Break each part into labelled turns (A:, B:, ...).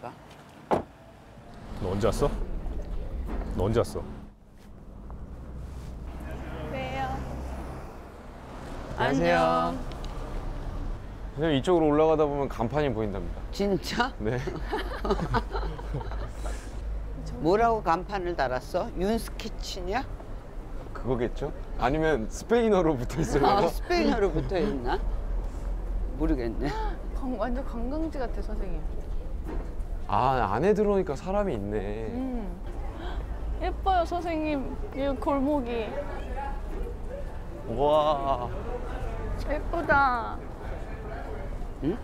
A: 봐.
B: 너 언제 왔어? 너 언제 왔어?
C: 왜요?
D: 안녕하세요.
C: 안녕.
D: 선생님 이쪽으로 올라가다 보면 간판이 보인답니다.
A: 진짜?
D: 네.
A: 뭐라고 간판을 달았어? 윤스키친이야?
D: 그거겠죠? 아니면 스페인어로 붙어 있어요.
A: 아, 스페인어로 붙어 있나? 모르겠네.
C: 관- 완전 관광지 같아 선생님.
D: 아 안에 들어오니까 사람이 있네.
C: 음. 예뻐요 선생님. 이 골목이
D: 와.
C: 예쁘다.
A: 응?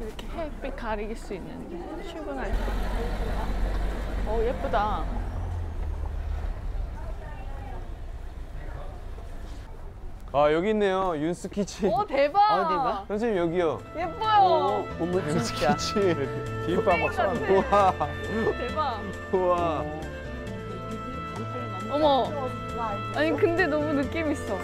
C: 이렇게 햇빛 가리길 수 있는데 출근할 때. 어 예쁘다.
D: 아 여기 있네요. 윤스키치.
C: 오 대박.
A: 어디 봐?
D: 선생님 여기요.
C: 예뻐요.
A: 어, 어머 진짜.
D: 윤스키치.
B: 뒷방 막 써.
D: 우와.
C: 대박.
D: 우와.
C: 어머. 아니 근데 너무 느낌 있어.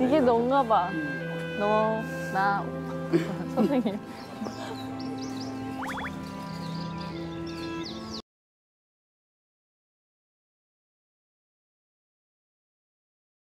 C: 이게 너인가 봐. 너, 나, 선생님.